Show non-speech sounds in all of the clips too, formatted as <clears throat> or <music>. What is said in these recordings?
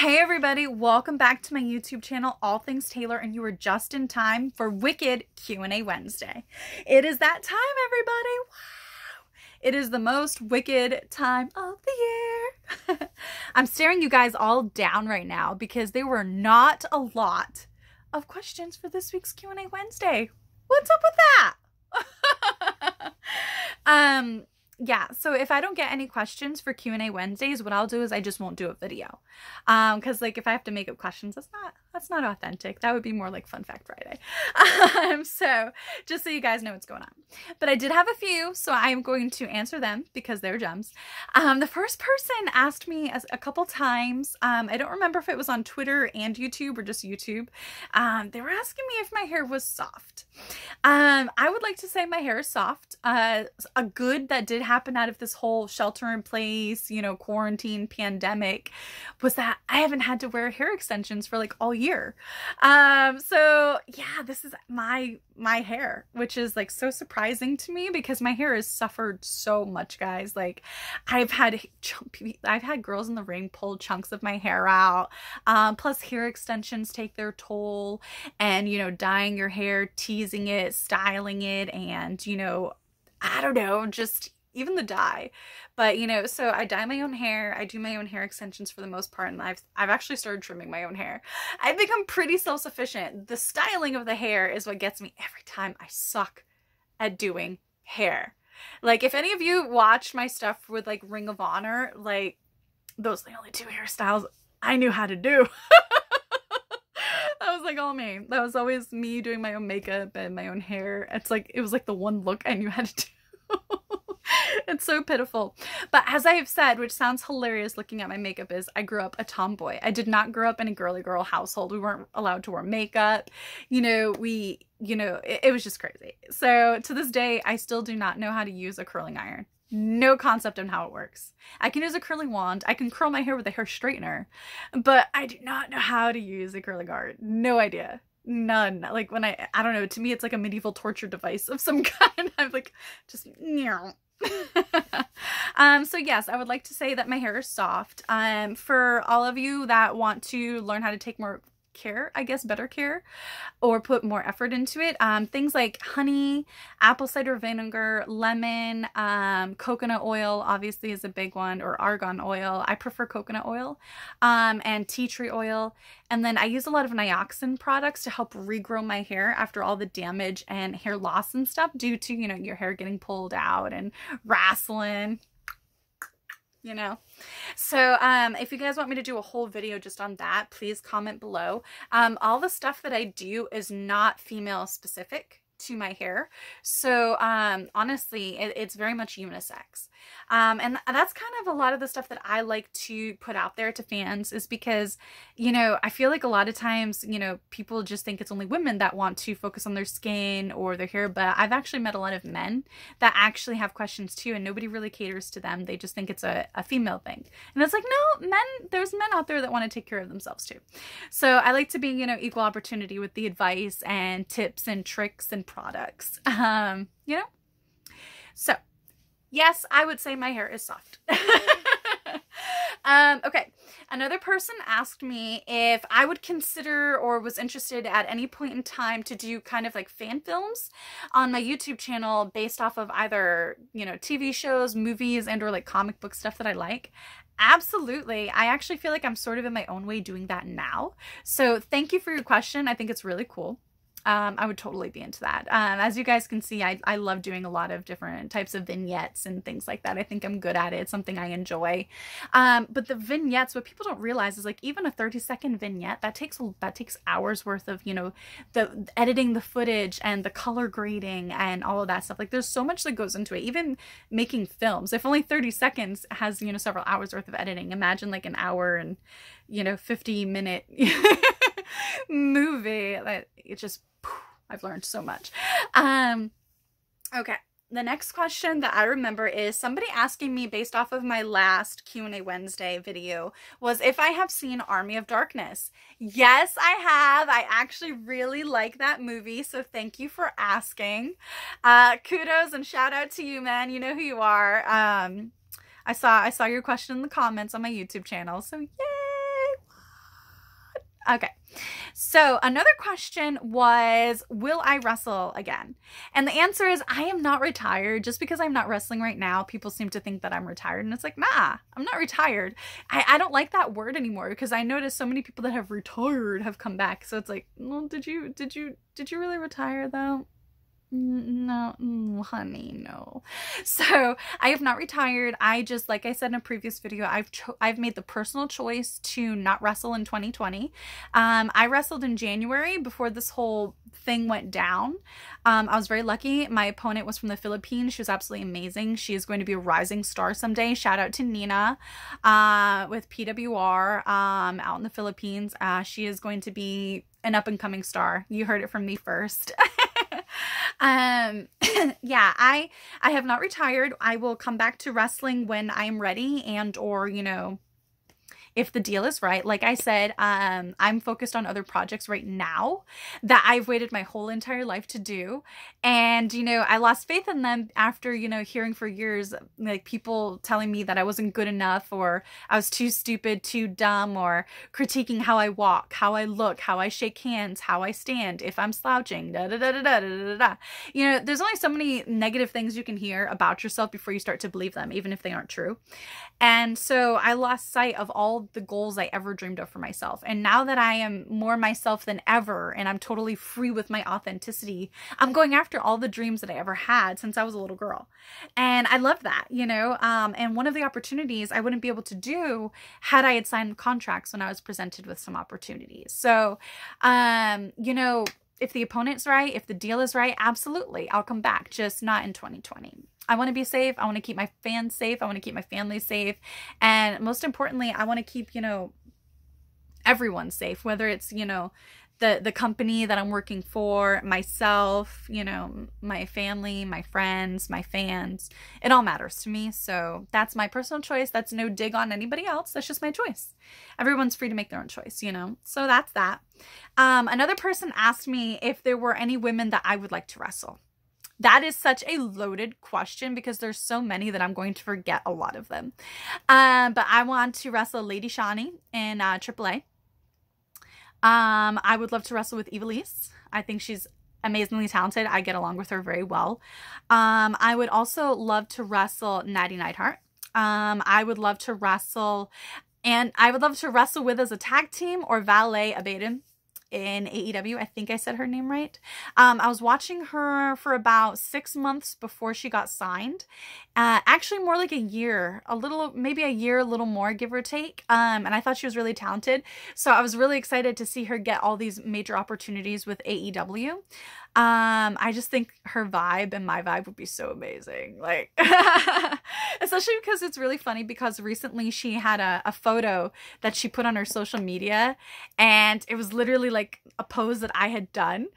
Hey everybody, welcome back to my YouTube channel, All Things Taeler, and you are just in time for Wicked Q&A Wednesday. It is that time, everybody. Wow. It is the most wicked time of the year. <laughs> I'm staring you guys all down right now because there were not a lot of questions for this week's Q&A Wednesday. What's up with that? <laughs> um, yeah, so if I don't get any questions for Q&A Wednesdays, what I'll do is I just won't do a video. Um, cuz like if I have to make up questions, that's not that's not authentic. That would be more like Fun Fact Friday. <laughs> Um, so just so you guys know what's going on. But I did have a few, so I'm going to answer them because they're gems. Um, the first person asked me a, a couple times. Um, I don't remember if it was on Twitter and YouTube or just YouTube. Um, they were asking me if my hair was soft. Um, I would like to say my hair is soft. Uh, a good that did happen out of this whole shelter in place, you know, quarantine pandemic was that I haven't had to wear hair extensions for like all year. Um, so yeah, this is my my hair, which is like so surprising to me because my hair has suffered so much, guys. Like I've had I've had girls in the ring pull chunks of my hair out. Um, plus hair extensions take their toll and you know, dyeing your hair, teasing it, styling it, and you know, I don't know, just even the dye. But you know, so I dye my own hair. I do my own hair extensions for the most part, and I've I've actually started trimming my own hair. I've become pretty self-sufficient. The styling of the hair is what gets me every time. I suck at doing hair. Like if any of you watched my stuff with like Ring of Honor, like those are the only two hairstyles I knew how to do. <laughs> that was like all me. That was always me doing my own makeup and my own hair. It's like it was like the one look I knew how to do. <laughs> <laughs> it's so pitiful. But as I have said, which sounds hilarious looking at my makeup, is I grew up a tomboy. I did not grow up in a girly girl household. We weren't allowed to wear makeup. You know, we, you know, it, it was just crazy. So to this day, I still do not know how to use a curling iron. No concept on how it works. I can use a curling wand. I can curl my hair with a hair straightener, but I do not know how to use a curling iron. No idea none like when i i don't know to me it's like a medieval torture device of some <laughs> kind i'm like just <laughs> um, so yes, I would like to say that my hair is soft. Um, for all of you that want to learn how to take more care, I guess, better care, or put more effort into it. Um, things like honey, apple cider vinegar, lemon, um, coconut oil obviously is a big one, or argan oil. I prefer coconut oil, um, and tea tree oil. And then I use a lot of Nioxin products to help regrow my hair after all the damage and hair loss and stuff due to, you know, your hair getting pulled out and wrestling you know so um if you guys want me to do a whole video just on that please comment below um all the stuff that i do is not female specific to my hair. So um, honestly, it, it's very much unisex. Um, and that's kind of a lot of the stuff that I like to put out there to fans is because, you know, I feel like a lot of times, you know, people just think it's only women that want to focus on their skin or their hair, but I've actually met a lot of men that actually have questions too, and nobody really caters to them. They just think it's a, a female thing. And it's like, no, men, there's men out there that want to take care of themselves too. So I like to be, you know, equal opportunity with the advice and tips and tricks and products. <laughs> Um, you know? So, yes, I would say my hair is soft. <laughs> um, okay. Another person asked me if I would consider or was interested at any point in time to do kind of like fan films on my YouTube channel based off of either, you know, TV shows, movies, and or like comic book stuff that I like. Absolutely. I actually feel like I'm sort of in my own way doing that now. So thank you for your question. I think it's really cool um, I would totally be into that. Um, as you guys can see, I, I love doing a lot of different types of vignettes and things like that. I think I'm good at it. It's something I enjoy. Um, but the vignettes, what people don't realize is like even a 30 second vignette that takes that takes hours worth of you know the editing the footage and the color grading and all of that stuff. Like there's so much that goes into it. Even making films, if only 30 seconds has you know several hours worth of editing, imagine like an hour and you know 50 minute <laughs> movie that it just I've learned so much. Um, okay. The next question that I remember is somebody asking me based off of my last Q&A Wednesday video was if I have seen Army of Darkness. Yes, I have. I actually really like that movie, so thank you for asking. Uh, kudos and shout out to you, man. You know who you are. Um, I saw I saw your question in the comments on my YouTube channel, so yay! Okay. So another question was, will I wrestle again? And the answer is, I am not retired. Just because I'm not wrestling right now, people seem to think that I'm retired. And it's like, nah, I'm not retired. I, I don't like that word anymore because I notice so many people that have retired have come back. So it's like, well, did you, did you, did you really retire though? No, mm, honey, no. <laughs> So I have not retired. I just, like I said in a previous video, I've I've made the personal choice to not wrestle in 2020. Um, I wrestled in January before this whole thing went down. Um, I was very lucky. My opponent was from the Philippines. She was absolutely amazing. She is going to be a rising star someday. Shout out to Nina uh, with PWR um, out in the Philippines. Uh, she is going to be an up and coming star. You heard it from me first. <laughs> um <laughs> yeah i i have not retired. I will come back to wrestling when i'm ready and or you know if the deal is right. Like I said, um, I'm focused on other projects right now that I've waited my whole entire life to do. And, you know, I lost faith in them after, you know, hearing for years, like people telling me that I wasn't good enough or I was too stupid, too dumb, or critiquing how I walk, how I look, how I shake hands, how I stand, if I'm slouching, da da da da da da da. You know, there's only so many negative things you can hear about yourself before you start to believe them, even if they aren't true. And so I lost sight of all the goals I ever dreamed of for myself. And now that I am more myself than ever and I'm totally free with my authenticity, I'm going after all the dreams that I ever had since I was a little girl. And I love that, you know. Um, and one of the opportunities I wouldn't be able to do had I had signed contracts when I was presented with some opportunities. So, um, you know, if the opponent's right, if the deal is right, absolutely, I'll come back, just not in 2020. I want to be safe. I want to keep my fans safe. I want to keep my family safe. And most importantly, I want to keep, you know, everyone safe, whether it's, you know, the the company that I'm working for, myself, you know, my family, my friends, my fans. It all matters to me. So that's my personal choice. That's no dig on anybody else. That's just my choice. Everyone's free to make their own choice, you know. So that's that. Um, another person asked me if there were any women that I would like to wrestle. That is such a loaded question because there's so many that I'm going to forget a lot of them. Um, but I want to wrestle Lady Shani in uh, AAA. Um, I would love to wrestle with Ivelisse. I think she's amazingly talented. I get along with her very well. Um, I would also love to wrestle Nattie Neidhart. Um, I would love to wrestle, and I would love to wrestle with as a tag team or Valet Abadon in AEW. I think I said her name right. Um, I was watching her for about six months before she got signed. Uh, actually, more like a year, a little, maybe a year, a little more, give or take. Um, and I thought she was really talented. So I was really excited to see her get all these major opportunities with AEW. Um, I just think her vibe and my vibe would be so amazing. Like, <laughs> especially because it's really funny because recently she had a, a photo that she put on her social media and it was literally like a pose that I had done.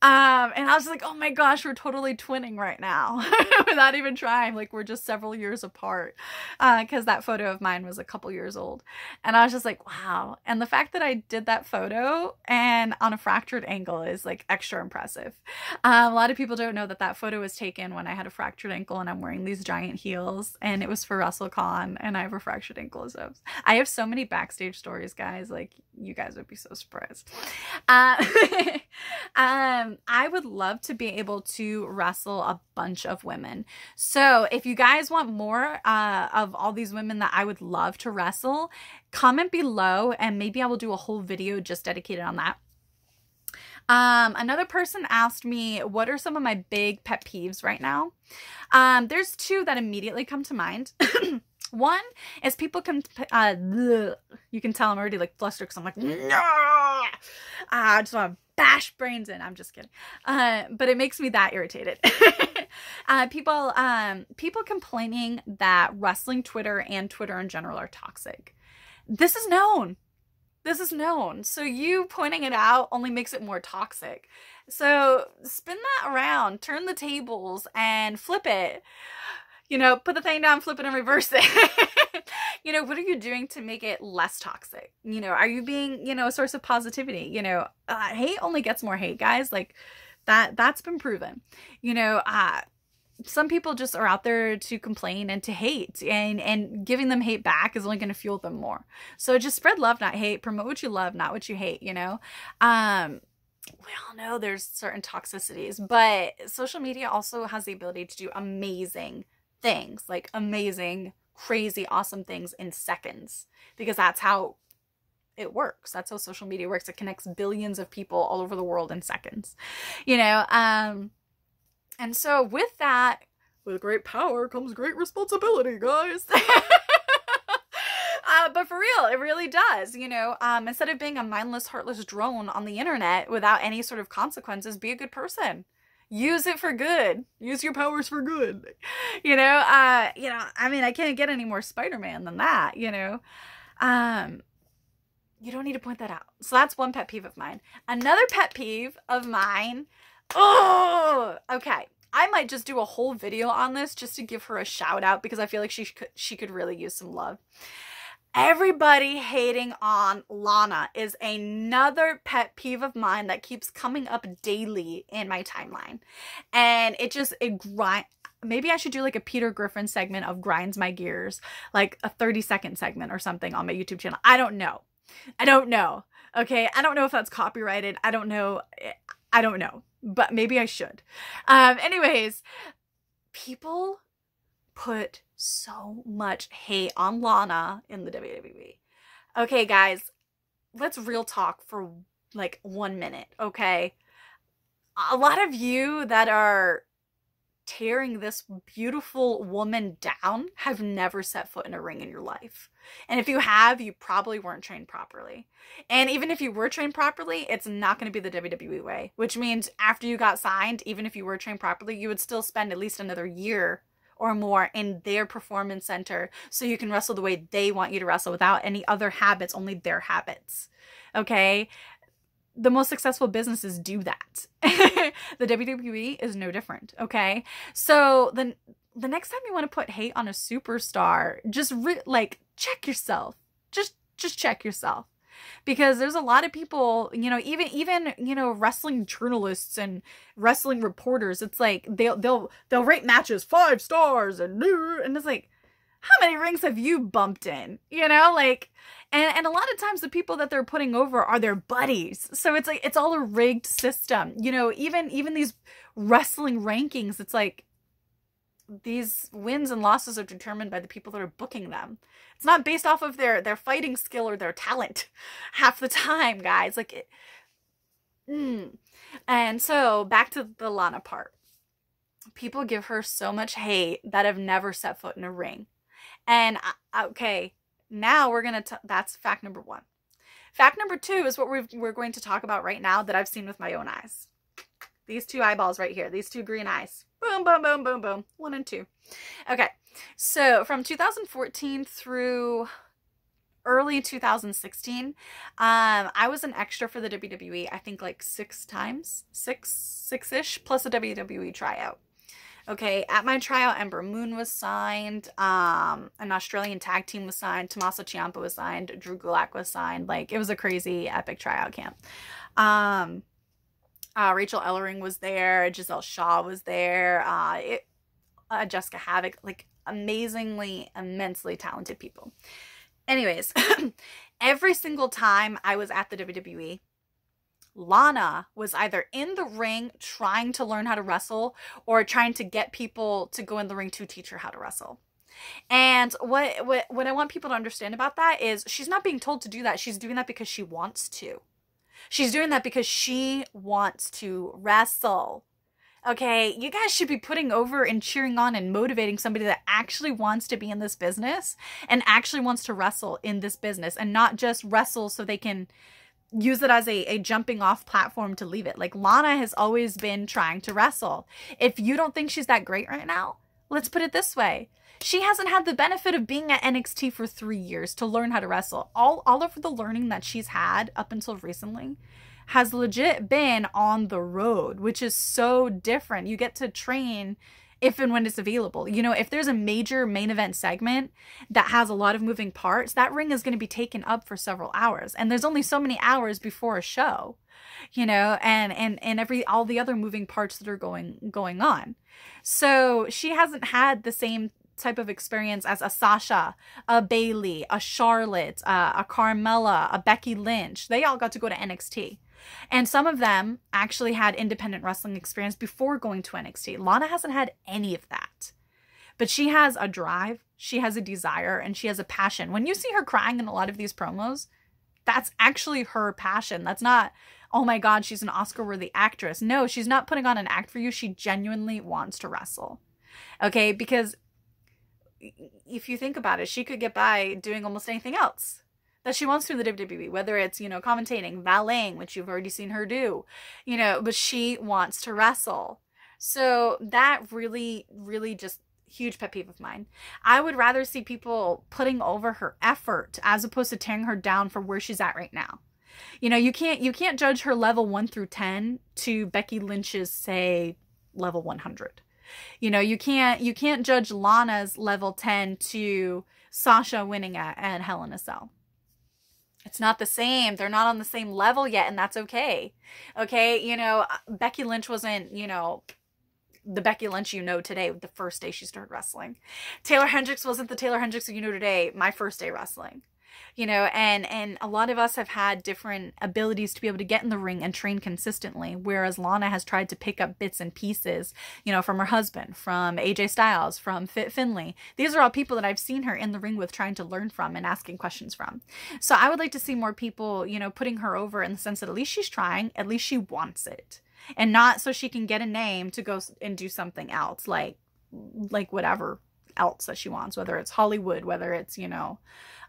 Um, and I was like, oh my gosh, we're totally twinning right now <laughs> without even trying. Like, we're just several years apart Uh, because that photo of mine was a couple years old. And I was just like, wow. And the fact that I did that photo and on a fractured angle is like extra impressive. <laughs> Um, a lot of people don't know that that photo was taken when I had a fractured ankle and I'm wearing these giant heels, and it was for Russell WrestleCon, and I have a fractured ankle. So I have so many backstage stories, guys. Like you guys would be so surprised. Uh, <laughs> um, I would love to be able to wrestle a bunch of women. So if you guys want more uh, of all these women that I would love to wrestle, comment below, and maybe I will do a whole video just dedicated on that. Um, another person asked me, what are some of my big pet peeves right now? Um, there's two that immediately come to mind. <clears throat> One is people can, uh, you can tell I'm already like flustered because I'm like, no, ah, I just want to bash brains in. I'm just kidding. Uh, but it makes me that irritated. <laughs> uh, people, um, people complaining that wrestling Twitter and Twitter in general are toxic. This is known. This is known. So you pointing it out only makes it more toxic. So spin that around, turn the tables and flip it. You know, put the thing down, flip it and reverse it. <laughs> you know, what are you doing to make it less toxic? You know, are you being, you know, a source of positivity? You know, uh, hate only gets more hate, guys. Like that, that's been proven. You know, uh, some people just are out there to complain and to hate and and giving them hate back is only going to fuel them more. So just spread love not hate. Promote what you love not what you hate you know? Um we all know there's certain toxicities but social media also has the ability to do amazing things like amazing crazy awesome things in seconds because that's how it works. That's how social media works. It connects billions of people all over the world in seconds you know? Um and so, with that, with great power comes great responsibility, guys. <laughs> uh, but for real, it really does. You know, um, instead of being a mindless, heartless drone on the internet without any sort of consequences, be a good person. Use it for good. Use your powers for good. <laughs> You know, uh, you know, I mean, I can't get any more Spider-Man than that, you know. Um, you don't need to point that out. So that's one pet peeve of mine. Another pet peeve of mine Oh, okay. I might just do a whole video on this just to give her a shout out because I feel like she could she could really use some love. Everybody hating on Lana is another pet peeve of mine that keeps coming up daily in my timeline. And it just it grind maybe I should do like a Peter Griffin segment of grinds my gears, like a 30 second segment or something on my YouTube channel. I don't know. I don't know. Okay, I don't know if that's copyrighted. I don't know. I don't know but maybe I should. Um, anyways, people put so much hate on Lana in the WWE. Okay, guys, let's real talk for like one minute, okay? A lot of you that are tearing this beautiful woman down have never set foot in a ring in your life. And if you have, you probably weren't trained properly. And even if you were trained properly, it's not going to be the WWE way, which means after you got signed, even if you were trained properly, you would still spend at least another year or more in their performance center so you can wrestle the way they want you to wrestle without any other habits, only their habits. Okay? The most successful businesses do that. <laughs> the WWE is no different, okay? So then the next time you want to put hate on a superstar, just like check yourself. Just just check yourself. Because there's a lot of people, you know, even even, you know, wrestling journalists and wrestling reporters, it's like they'll they'll they'll rate matches 5 stars and and it's like how many rings have you bumped in? You know, like and and a lot of times the people that they're putting over are their buddies. So it's like it's all a rigged system. You know, even even these wrestling rankings, it's like these wins and losses are determined by the people that are booking them. It's not based off of their their fighting skill or their talent <laughs> half the time, guys. Like it mm. And so back to the Lana part. People give her so much hate that have never set foot in a ring. And okay, now we're going to, that's fact number one. Fact number two is what we're, we're going to talk about right now that I've seen with my own eyes. These two eyeballs right here, these two green eyes. Boom, boom, boom, boom, boom. One and two. Okay, so from 2014 through early 2016 um i was an extra for the wwe i think like six times six six-ish plus a wwe tryout Okay, at my tryout, Ember Moon was signed. Um, an Australian tag team was signed. Tommaso Ciampa was signed. Drew Gulak was signed. Like it was a crazy epic tryout camp. Um, uh, Rachel Ellering was there. Giselle Shaw was there. Uh, it, uh, Jessica Havoc, like amazingly, immensely talented people. Anyways, <laughs> every single time I was at the WWE, Lana was either in the ring trying to learn how to wrestle or trying to get people to go in the ring to teach her how to wrestle. And what, what what I want people to understand about that is she's not being told to do that. She's doing that because she wants to. She's doing that because she wants to wrestle. Okay, you guys should be putting over and cheering on and motivating somebody that actually wants to be in this business and actually wants to wrestle in this business and not just wrestle so they can use it as a, a jumping off platform to leave it. Like Lana has always been trying to wrestle. If you don't think she's that great right now, let's put it this way. She hasn't had the benefit of being at NXT for three years to learn how to wrestle. All all of the learning that she's had up until recently has legit been on the road, which is so different. You get to train if and when it's available. You know, if there's a major main event segment that has a lot of moving parts, that ring is going to be taken up for several hours. And there's only so many hours before a show, you know, and and and every all the other moving parts that are going going on. So she hasn't had the same type of experience as a Sasha, a Bailey, a Charlotte, uh, a Carmella, a Becky Lynch. They all got to go to NXT. And some of them actually had independent wrestling experience before going to NXT. Lana hasn't had any of that. But she has a drive, she has a desire, and she has a passion. When you see her crying in a lot of these promos, that's actually her passion. That's not, oh my God, she's an Oscar worthy actress. No, she's not putting on an act for you. She genuinely wants to wrestle. Okay, because if you think about it, she could get by doing almost anything else that she wants to in the WWE, whether it's, you know, commentating, valeting, which you've already seen her do, you know, but she wants to wrestle. So that really, really just huge pet peeve of mine. I would rather see people putting over her effort as opposed to tearing her down for where she's at right now. You know, you can't you can't judge her level 1 through 10 to Becky Lynch's say level 100. You know, you can't you can't judge Lana's level 10 to Sasha winning at, at Hell in a Cell. It's not the same. They're not on the same level yet, and that's okay. Okay, you know, uh, Becky Lynch wasn't, you know, the Becky Lynch you know today, the first day she started wrestling. Taeler Hendrix wasn't the Taeler Hendrix you know today, my first day wrestling you know and and a lot of us have had different abilities to be able to get in the ring and train consistently whereas lana has tried to pick up bits and pieces you know from her husband from aj styles from Fit Finlay. These are all people that i've seen her in the ring with trying to learn from and asking questions from. So i would like to see more people you know putting her over in the sense that at least she's trying at least she wants it. And not so she can get a name to go and do something else like like whatever else that she wants whether it's hollywood whether it's you know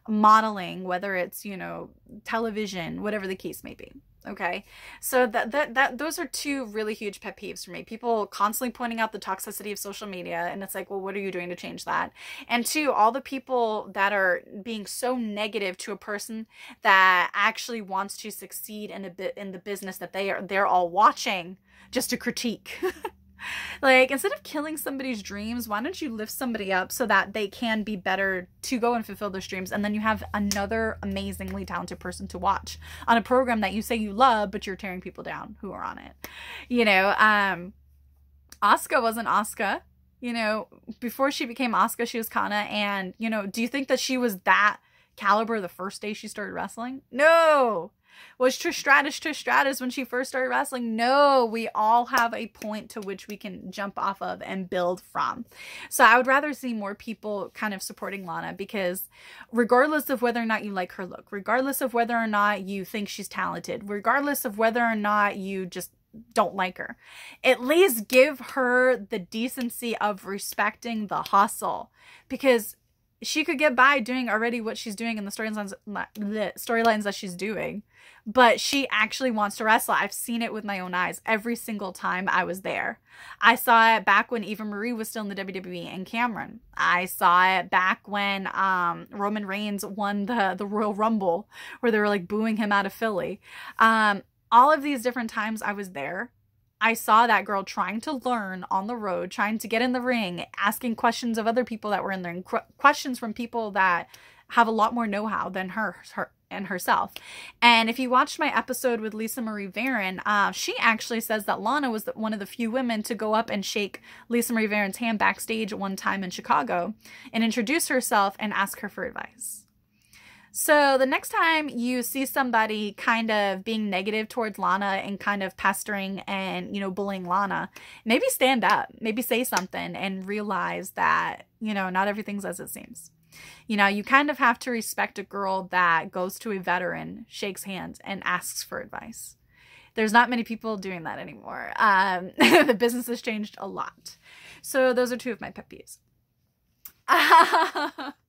modeling, whether it's, you know, television, whatever the case may be. Okay. So that that that those are two really huge pet peeves for me. People constantly pointing out the toxicity of social media and it's like, well, what are you doing to change that? And two, all the people that are being so negative to a person that actually wants to succeed in a bit in the business that they are they're all watching just to critique. <laughs> like instead of killing somebody's dreams why don't you lift somebody up so that they can be better to go and fulfill those dreams? And then you have another amazingly talented person to watch on a program that you say you love but you're tearing people down who are on it. You know um Asuka wasn't Asuka. You know before she became Asuka she was Kana. And you know do you think that she was that caliber the first day she started wrestling? No was Trish Stratus Trish Stratus when she first started wrestling? No, we all have a point to which we can jump off of and build from. So I would rather see more people kind of supporting Lana because regardless of whether or not you like her look, regardless of whether or not you think she's talented, regardless of whether or not you just don't like her. At least give her the decency of respecting the hustle because she could get by doing already what she's doing in the storylines the storylines that she's doing but she actually wants to wrestle. I've seen it with my own eyes every single time i was there. I saw it back when eva marie was still in the wwe and cameron. I saw it back when um, roman reigns won the the royal rumble where they were like booing him out of philly. Um, all of these different times i was there I saw that girl trying to learn on the road, trying to get in the ring, asking questions of other people that were in there, and questions from people that have a lot more know-how than her, her and herself. And if you watched my episode with Lisa Marie Varon, uh, she actually says that Lana was the, one of the few women to go up and shake Lisa Marie Varon's hand backstage one time in Chicago and introduce herself and ask her for advice. So the next time you see somebody kind of being negative towards Lana and kind of pestering and, you know, bullying Lana, maybe stand up, maybe say something and realize that, you know, not everything's as it seems. You know, you kind of have to respect a girl that goes to a veteran, shakes hands, and asks for advice. There's not many people doing that anymore. Um, <laughs> the business has changed a lot. So those are two of my pet peeves. <laughs>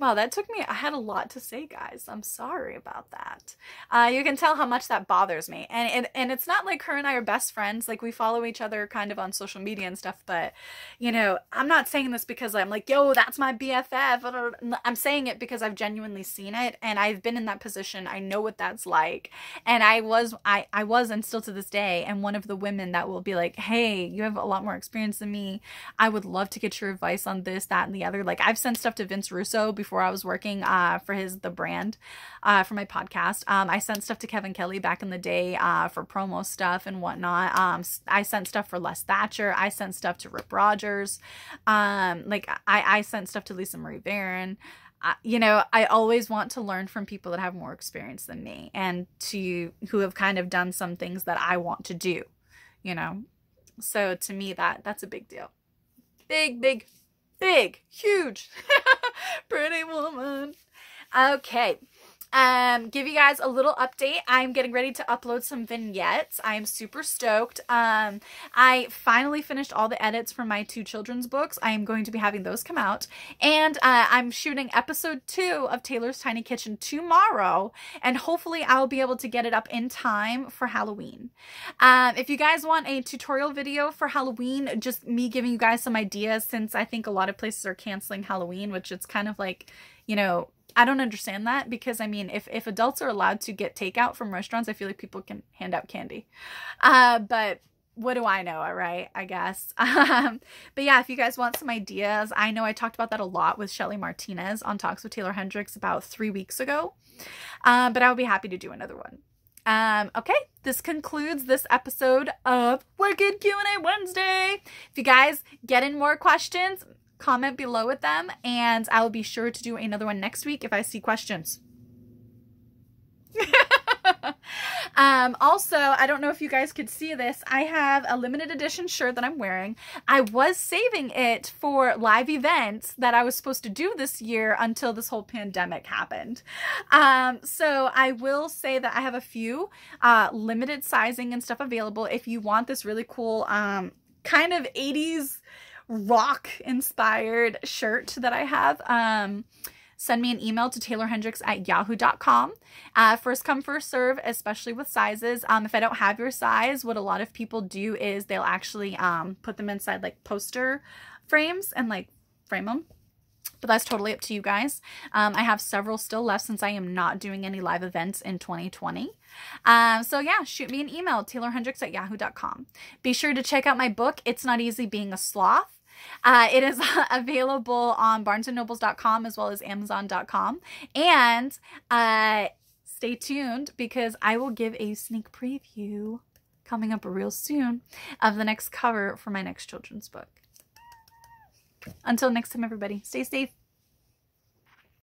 Wow, that took me, I had a lot to say, guys. I'm sorry about that. Uh, you can tell how much that bothers me. And, and, and it's not like her and I are best friends. Like, we follow each other kind of on social media and stuff. But, you know, I'm not saying this because I'm like, yo, that's my BFF. I'm saying it because I've genuinely seen it. And I've been in that position. I know what that's like. And I was, I, I was, and still to this day, and one of the women that will be like, hey, you have a lot more experience than me. I would love to get your advice on this, that, and the other. Like, I've sent stuff to Vince Russo before before I was working uh, for his the brand uh, for my podcast. Um, I sent stuff to Kevin Kelly back in the day uh, for promo stuff and whatnot. Um, I sent stuff for Les Thatcher. I sent stuff to Rip Rogers. Um, like I, I sent stuff to Lisa Marie Varon. Uh, you know, I always want to learn from people that have more experience than me and to who have kind of done some things that I want to do, you know. So to me that that's a big deal. Big, big, big, huge. <laughs> <laughs> Pretty woman. Okay um give you guys a little update. I'm getting ready to upload some vignettes. I'm super stoked. Um i finally finished all the edits for my two children's books. I am going to be having those come out. And uh, i'm shooting episode two of taeler's tiny kitchen tomorrow. And hopefully i'll be able to get it up in time for halloween. Um if you guys want a tutorial video for halloween just me giving you guys some ideas since i think a lot of places are canceling halloween which it's kind of like you know I don't understand that because I mean, if, if adults are allowed to get takeout from restaurants, I feel like people can hand out candy. Uh, but what do I know, right? I guess. <laughs> Um, but yeah, if you guys want some ideas, I know I talked about that a lot with Shelly Martinez on Talks with Taeler Hendrix about three weeks ago. Um, but I would be happy to do another one. Um, okay, this concludes this episode of Wicked Q&A Wednesday. If you guys get in more questions, comment below with them and I will be sure to do another one next week if I see questions. <laughs> um, also, I don't know if you guys could see this. I have a limited edition shirt that I'm wearing. I was saving it for live events that I was supposed to do this year until this whole pandemic happened. Um, so I will say that I have a few uh, limited sizing and stuff available if you want this really cool um, kind of 80s rock inspired shirt that I have. Um, send me an email to taelerhendrix at yahoo.com. Uh, first come, first serve, especially with sizes. Um, if I don't have your size, what a lot of people do is they'll actually um, put them inside like poster frames and like frame them. But that's totally up to you guys. Um, I have several still left since I am not doing any live events in 2020. Um, so yeah, shoot me an email, taelerhendrix at yahoo.com. Be sure to check out my book, It's Not Easy Being a Sloth. Uh, it is <laughs> available on barnesandnobles.com as well as amazon.com. And uh, stay tuned because I will give a sneak preview coming up real soon of the next cover for my next children's book. Until next time, everybody, stay safe.